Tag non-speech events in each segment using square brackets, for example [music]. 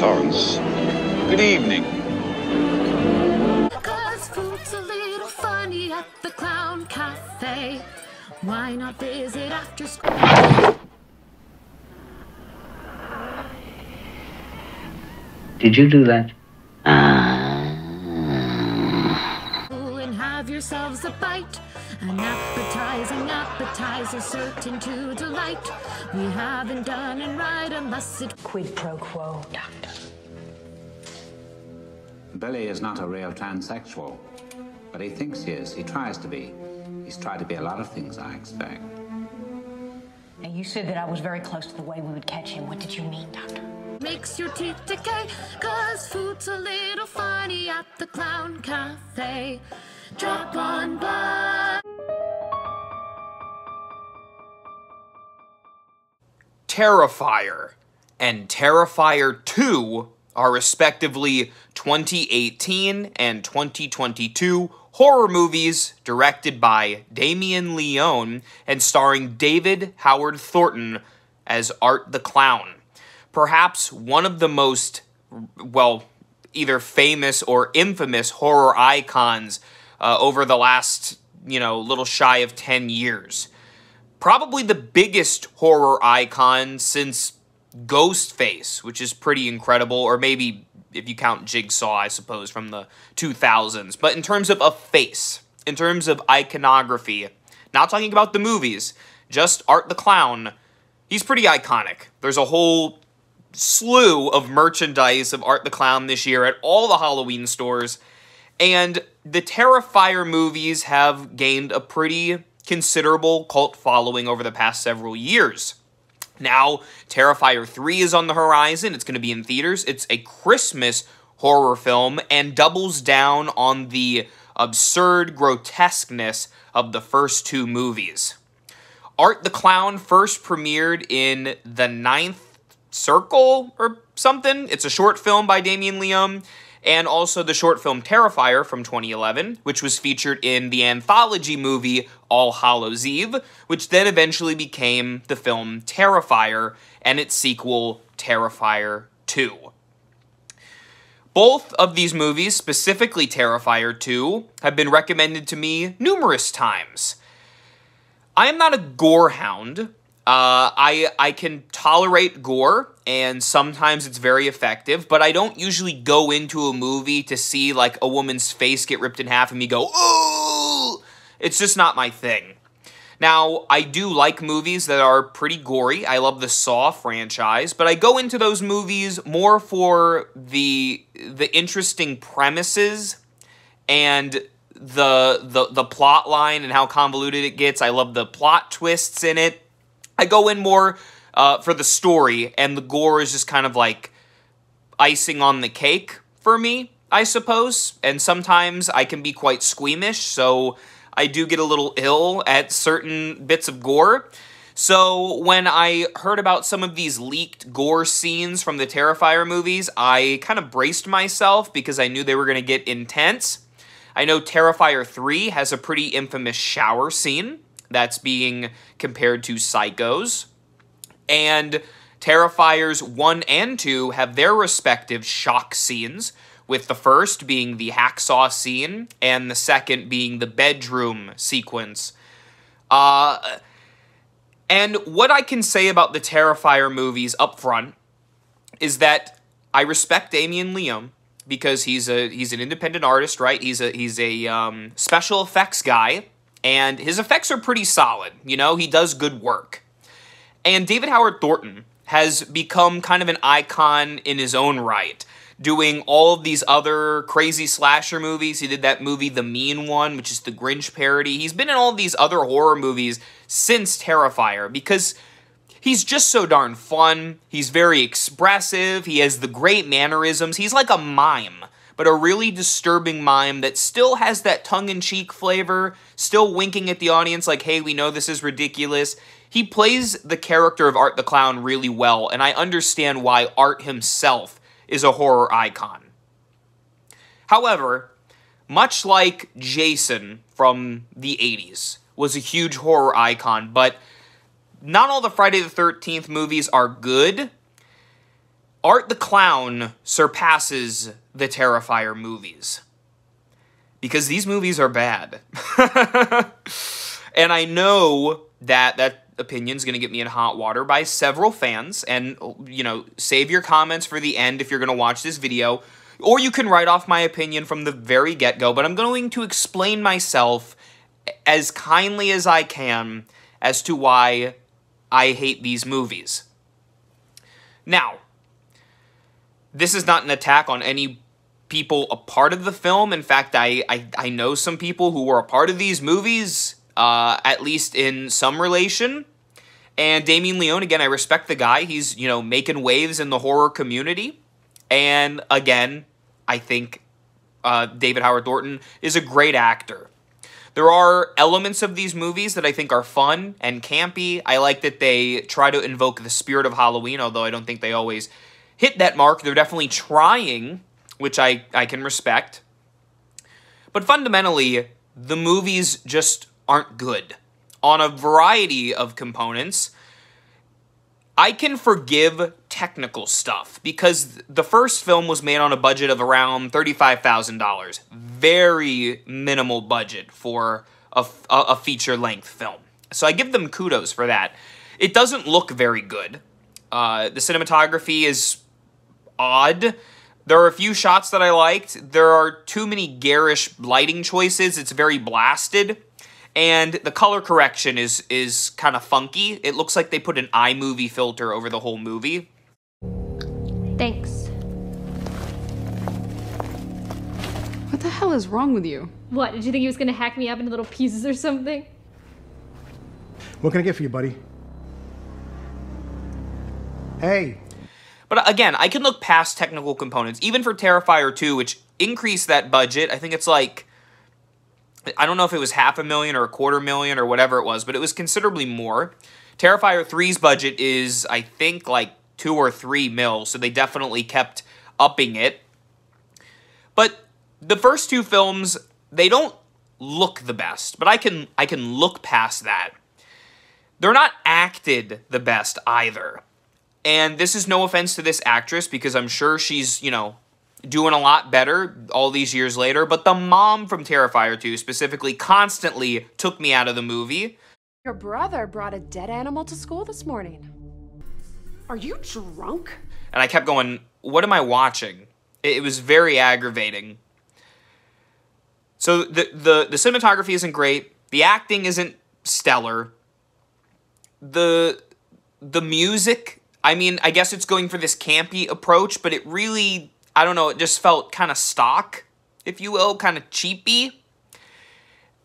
Torrance. Good evening. Cause food's a little funny at the Clown Cafe. Why not visit after school? Did you do that? and have yourselves a bite. An appetizing appetizer certain to delight. We haven't done it right unless it Quid pro quo, Doctor. Billy is not a real transsexual, but he thinks he is. He tries to be. He's tried to be a lot of things, I expect. Now, you said that I was very close to the way we would catch him. What did you mean, Doctor? makes your teeth decay. Cause food's a little funny at the Clown Cafe. Drop on by. Terrifier and Terrifier 2 are respectively 2018 and 2022 horror movies directed by Damien Leone and starring David Howard Thornton as Art the Clown. Perhaps one of the most, well, either famous or infamous horror icons uh, over the last, you know, little shy of 10 years probably the biggest horror icon since Ghostface, which is pretty incredible, or maybe if you count Jigsaw, I suppose, from the 2000s. But in terms of a face, in terms of iconography, not talking about the movies, just Art the Clown, he's pretty iconic. There's a whole slew of merchandise of Art the Clown this year at all the Halloween stores. And the Terrifier movies have gained a pretty considerable cult following over the past several years. Now, Terrifier 3 is on the horizon. It's going to be in theaters. It's a Christmas horror film and doubles down on the absurd grotesqueness of the first two movies. Art the Clown first premiered in The Ninth Circle or something. It's a short film by Damien Leone and also the short film Terrifier from 2011, which was featured in the anthology movie All Hallows Eve, which then eventually became the film Terrifier and its sequel Terrifier 2. Both of these movies, specifically Terrifier 2, have been recommended to me numerous times. I am not a gore hound, uh, I I can tolerate gore, and sometimes it's very effective. But I don't usually go into a movie to see like a woman's face get ripped in half and me go, "Oh!" It's just not my thing. Now, I do like movies that are pretty gory. I love the Saw franchise, but I go into those movies more for the the interesting premises and the the the plot line and how convoluted it gets. I love the plot twists in it. I go in more uh, for the story, and the gore is just kind of like icing on the cake for me, I suppose. And sometimes I can be quite squeamish, so I do get a little ill at certain bits of gore. So when I heard about some of these leaked gore scenes from the Terrifier movies, I kind of braced myself because I knew they were going to get intense. I know Terrifier 3 has a pretty infamous shower scene that's being compared to Psychos. And Terrifiers 1 and 2 have their respective shock scenes, with the first being the hacksaw scene and the second being the bedroom sequence. Uh, and what I can say about the Terrifier movies up front is that I respect Damien Leone because he's a he's an independent artist, right? He's a he's a um, special effects guy, and his effects are pretty solid. You know, he does good work. And David Howard Thornton has become kind of an icon in his own right, doing all of these other crazy slasher movies. He did that movie, The Mean One, which is the Grinch parody. He's been in all these other horror movies since Terrifier because he's just so darn fun. He's very expressive. He has the great mannerisms. He's like a mime but a really disturbing mime that still has that tongue in cheek flavor, still winking at the audience like, hey, we know this is ridiculous. He plays the character of Art the Clown really well, and I understand why Art himself is a horror icon. However, much like Jason from the 80s was a huge horror icon, but not all the Friday the 13th movies are good. Art the Clown surpasses the Terrifier movies. Because these movies are bad. [laughs] and I know that that opinion's going to get me in hot water by several fans and you know, save your comments for the end if you're going to watch this video or you can write off my opinion from the very get-go, but I'm going to explain myself as kindly as I can as to why I hate these movies. Now, this is not an attack on any people a part of the film. In fact, I, I, I know some people who were a part of these movies, uh, at least in some relation. And Damien Leone, again, I respect the guy. He's, you know, making waves in the horror community. And again, I think uh, David Howard Thornton is a great actor. There are elements of these movies that I think are fun and campy. I like that they try to invoke the spirit of Halloween, although I don't think they always hit that mark. They're definitely trying, which I, I can respect. But fundamentally, the movies just aren't good. On a variety of components, I can forgive technical stuff because the first film was made on a budget of around $35,000. Very minimal budget for a, a feature length film. So I give them kudos for that. It doesn't look very good. Uh, the cinematography is odd. There are a few shots that I liked. There are too many garish lighting choices. It's very blasted and the color correction is is kind of funky. It looks like they put an iMovie filter over the whole movie. Thanks. What the hell is wrong with you? What, did you think he was gonna hack me up into little pieces or something? What can I get for you, buddy? Hey. But uh, again, I can look past technical components, even for Terrifier 2, which increased that budget. I think it's like I don't know if it was half a million or a quarter million or whatever it was, but it was considerably more. Terrifier 3's budget is, I think, like two or three mil, so they definitely kept upping it. But the first two films, they don't look the best, but I can I can look past that. They're not acted the best either. And this is no offense to this actress because I'm sure she's, you know, doing a lot better all these years later, but the mom from Terrifier 2 specifically constantly took me out of the movie. Your brother brought a dead animal to school this morning. Are you drunk? And I kept going, what am I watching? It, was very aggravating. So the, the, the cinematography isn't great. The acting isn't stellar. The the music, I mean, I guess it's going for this campy approach, but it really I don't know, it just felt kind of stock, if you will, kind of cheapy.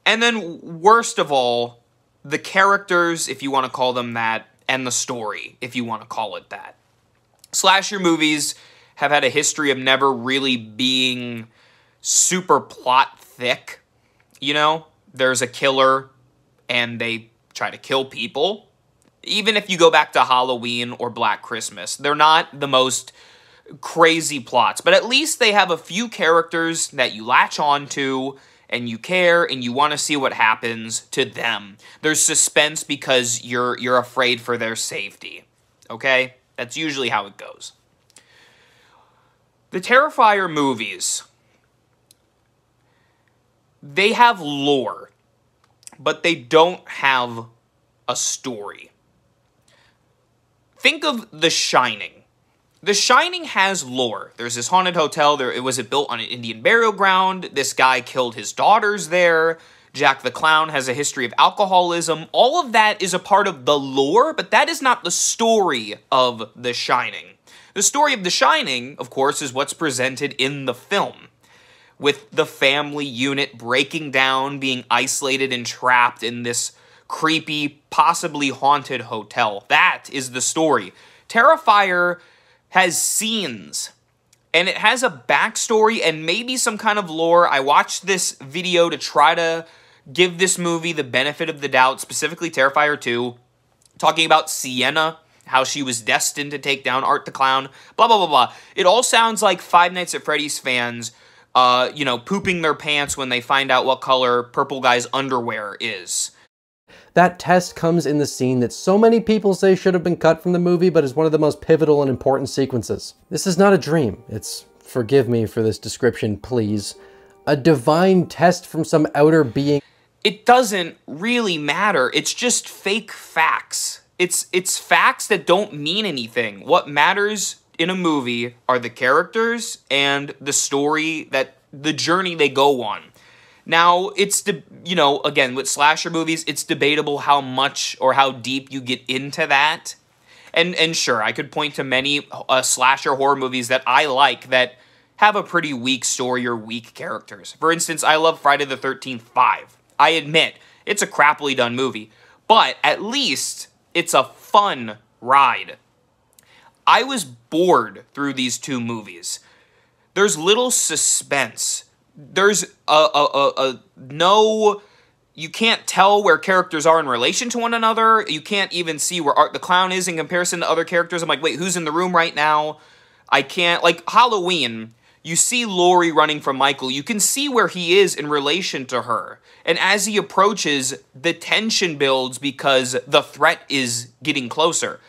And then, worst of all, the characters, if you want to call them that, and the story, if you want to call it that. Slasher movies have had a history of never really being super plot thick. You know, there's a killer and they try to kill people. Even if you go back to Halloween or Black Christmas, they're not the most crazy plots, but at least they have a few characters that you latch on to and you care and you want to see what happens to them. There's suspense because you're you're afraid for their safety. Okay? That's usually how it goes. The Terrifier movies they have lore, but they don't have a story. Think of The Shining. The Shining has lore. There's this haunted hotel. There, it was it built on an Indian burial ground. This guy killed his daughters there. Jack the Clown has a history of alcoholism. All of that is a part of the lore, but that is not the story of The Shining. The story of The Shining, of course, is what's presented in the film. With the family unit breaking down, being isolated and trapped in this creepy, possibly haunted hotel. That is the story. Terrifier has scenes and it has a backstory and maybe some kind of lore. I watched this video to try to give this movie the benefit of the doubt, specifically Terrifier 2, talking about Sienna, how she was destined to take down Art the Clown, blah, blah, blah, blah. It all sounds like Five Nights at Freddy's fans, uh, you know, pooping their pants when they find out what color Purple Guy's underwear is. That test comes in the scene that so many people say should have been cut from the movie, but is one of the most pivotal and important sequences. This is not a dream. It's, forgive me for this description, please, a divine test from some outer being. It doesn't really matter. It's just fake facts. It's it's facts that don't mean anything. What matters in a movie are the characters and the story that the journey they go on. Now, it's the you know, again, with slasher movies, it's debatable how much or how deep you get into that. And and sure, I could point to many uh, slasher horror movies that I like that have a pretty weak story or weak characters. For instance, I love Friday the 13th 5. I admit, it's a crappily done movie, but at least it's a fun ride. I was bored through these two movies. There's little suspense. There's a, a, a, a no you can't tell where characters are in relation to one another. You can't even see where Art the Clown is in comparison to other characters. I'm like, wait, who's in the room right now? I can't like Halloween you see Laurie running from Michael. You can see where he is in relation to her. And as he approaches, the tension builds because the threat is getting closer.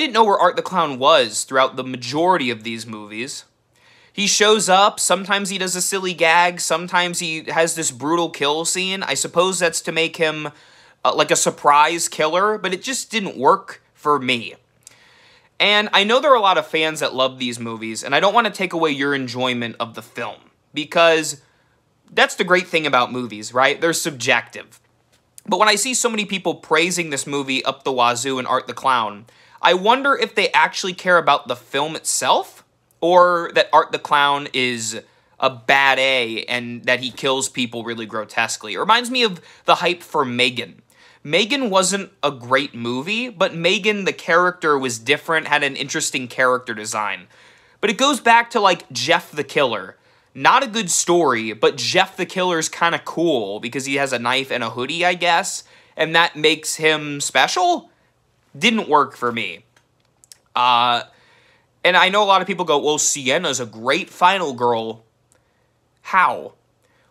Didn't know where Art the Clown was throughout the majority of these movies. He shows up, sometimes he does a silly gag, sometimes he has this brutal kill scene. I suppose that's to make him uh, like a surprise killer, but it just didn't work for me. And I know there are a lot of fans that love these movies, and I don't want to take away your enjoyment of the film because that's the great thing about movies, right? They're subjective. But when I see so many people praising this movie up the wazoo and Art the Clown, I wonder if they actually care about the film itself or that Art the Clown is a bad A and that he kills people really grotesquely. It reminds me of the hype for Megan. Megan wasn't a great movie, but Megan, the character, was different, had an interesting character design. But it goes back to like Jeff the Killer. Not a good story, but Jeff the Killer's kind of cool because he has a knife and a hoodie, I guess, and that makes him special? Didn't work for me. Uh, and I know a lot of people go, well, Sienna's a great final girl. How?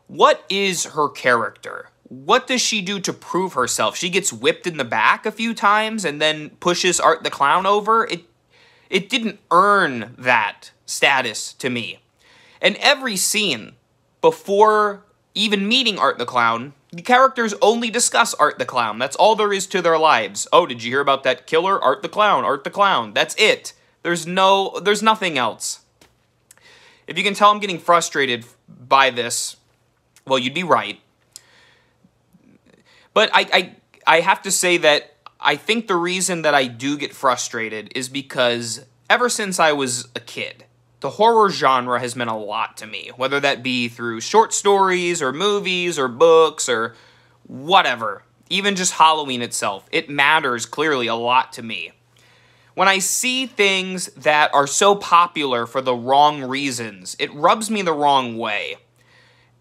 What is her character? What does she do to prove herself? She gets whipped in the back a few times and then pushes Art the Clown over. It it didn't earn that status to me. And every scene before even meeting Art the Clown, the characters only discuss Art the Clown. That's all there is to their lives. Oh, did you hear about that killer? Art the Clown, Art the Clown. That's it. There's no there's nothing else. If you can tell I'm getting frustrated by this, well, you'd be right. But I, I, I have to say that I think the reason that I do get frustrated is because ever since I was a kid, the horror genre has meant a lot to me, whether that be through short stories or movies or books or whatever. Even just Halloween itself, it matters clearly a lot to me. When I see things that are so popular for the wrong reasons, it rubs me the wrong way.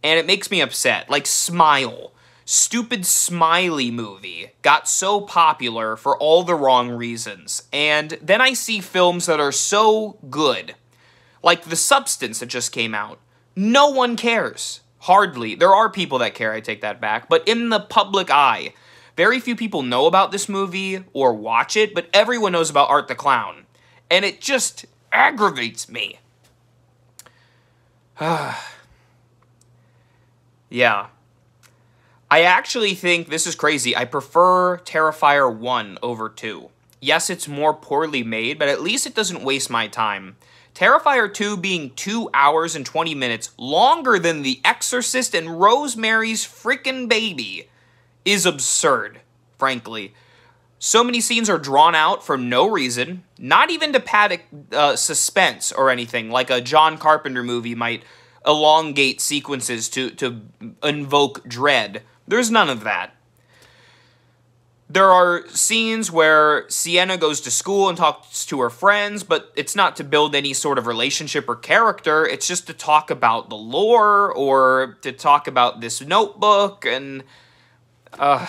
And it makes me upset. Like Smile. Stupid Smiley movie got so popular for all the wrong reasons. And then I see films that are so good, like The Substance that just came out. No one cares. Hardly. There are people that care, I take that back. But in the public eye, very few people know about this movie or watch it, but everyone knows about Art the Clown. And it just aggravates me. [sighs] yeah. I actually think this is crazy. I prefer Terrifier 1 over 2. Yes, it's more poorly made, but at least it doesn't waste my time. Terrifier 2 being 2 hours and 20 minutes longer than The Exorcist and Rosemary's Frickin' Baby is absurd, frankly. So many scenes are drawn out for no reason, not even to pad uh, suspense or anything, like a John Carpenter movie might elongate sequences to, to invoke dread. There's none of that. There are scenes where Sienna goes to school and talks to her friends, but it's not to build any sort of relationship or character. It's just to talk about the lore or to talk about this notebook and. Uh,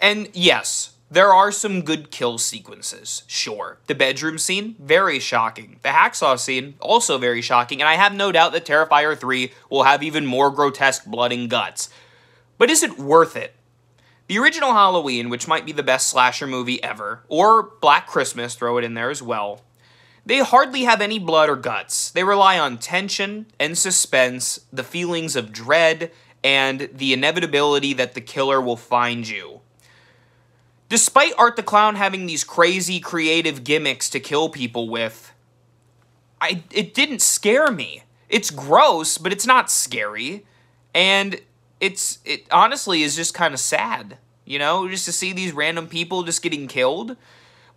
and yes, there are some good kill sequences, sure. The bedroom scene, very shocking. The hacksaw scene, also very shocking, and I have no doubt that Terrifier 3 will have even more grotesque blood and guts. But is it worth it? The original Halloween, which might be the best slasher movie ever, or Black Christmas, throw it in there as well, they hardly have any blood or guts. They rely on tension and suspense, the feelings of dread, and the inevitability that the killer will find you. Despite Art the Clown having these crazy creative gimmicks to kill people with, I it didn't scare me. It's gross, but it's not scary. And it's it honestly is just kind of sad, you know, just to see these random people just getting killed.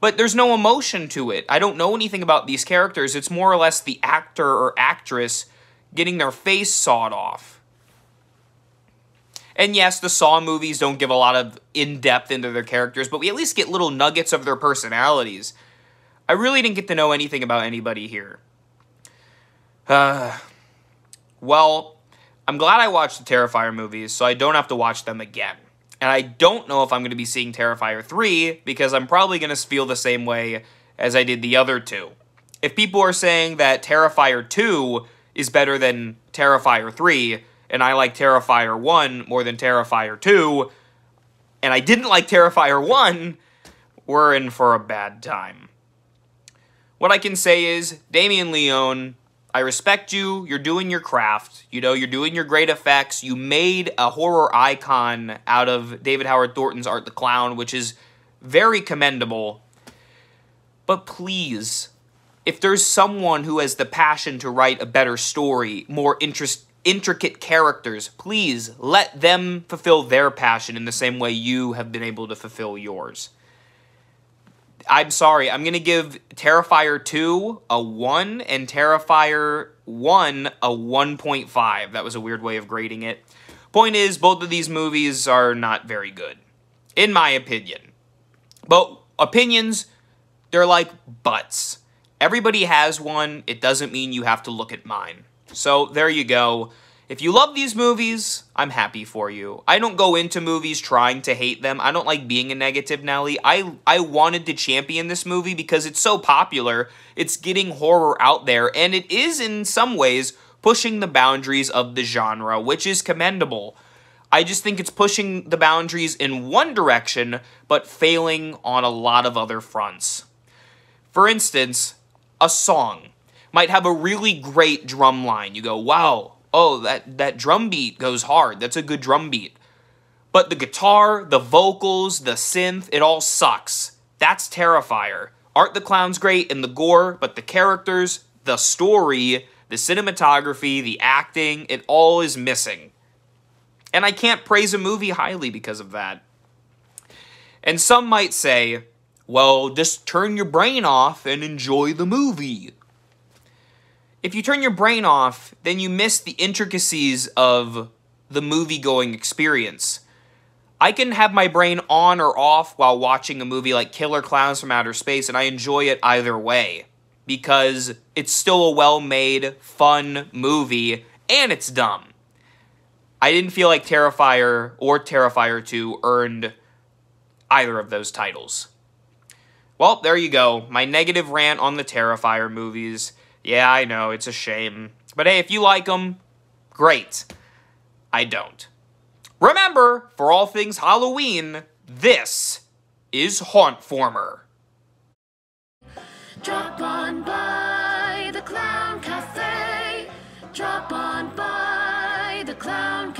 But there's no emotion to it. I don't know anything about these characters. It's more or less the actor or actress getting their face sawed off. And yes, the Saw movies don't give a lot of in depth into their characters, but we at least get little nuggets of their personalities. I really didn't get to know anything about anybody here. Uh, well, I'm glad I watched the Terrifier movies, so I don't have to watch them again. And I don't know if I'm going to be seeing Terrifier 3, because I'm probably going to feel the same way as I did the other two. If people are saying that Terrifier 2 is better than Terrifier 3, and I like Terrifier 1 more than Terrifier 2, and I didn't like Terrifier 1, we're in for a bad time. What I can say is, Damien Leone I respect you. You're doing your craft. You know, you're doing your great effects. You made a horror icon out of David Howard Thornton's Art the Clown, which is very commendable. But please, if there's someone who has the passion to write a better story, more interest, intricate characters, please let them fulfill their passion in the same way you have been able to fulfill yours. I'm sorry. I'm going to give Terrifier 2 a 1 and Terrifier 1 a 1.5. That was a weird way of grading it. Point is, both of these movies are not very good, in my opinion. But opinions, they're like butts. Everybody has one. It doesn't mean you have to look at mine. So there you go. If you love these movies, I'm happy for you. I don't go into movies trying to hate them. I don't like being a negative Nelly. I I wanted to champion this movie because it's so popular. It's getting horror out there and it is in some ways pushing the boundaries of the genre, which is commendable. I just think it's pushing the boundaries in one direction but failing on a lot of other fronts. For instance, a song might have a really great drum line. You go, "Wow, oh, that, that drum beat goes hard. That's a good drum beat. But the guitar, the vocals, the synth, it all sucks. That's Terrifier. Art the Clown's great and the gore, but the characters, the story, the cinematography, the acting, it all is missing. And I can't praise a movie highly because of that. And some might say, well, just turn your brain off and enjoy the movie. If you turn your brain off, then you miss the intricacies of the movie going experience. I can have my brain on or off while watching a movie like Killer Clowns from Outer Space, and I enjoy it either way because it's still a well made, fun movie and it's dumb. I didn't feel like Terrifier or Terrifier 2 earned either of those titles. Well, there you go. My negative rant on the Terrifier movies. Yeah, I know, it's a shame. But hey, if you like them, great. I don't. Remember, for all things Halloween, this is Haunt Former. Drop on by the Clown Cafe. Drop on by the Clown